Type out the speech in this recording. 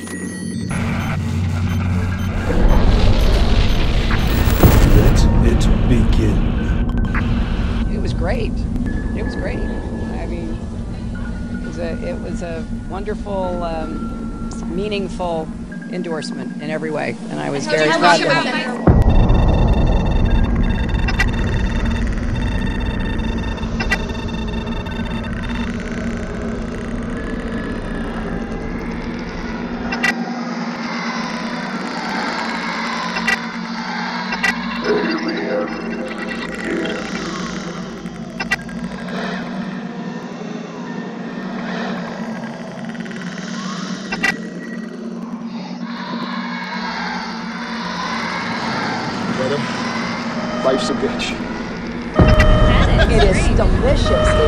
Let it begin. It was great. It was great. I mean, it was a it was a wonderful, um, meaningful endorsement in every way, and I was very proud much of it. Life's a bitch. It is delicious?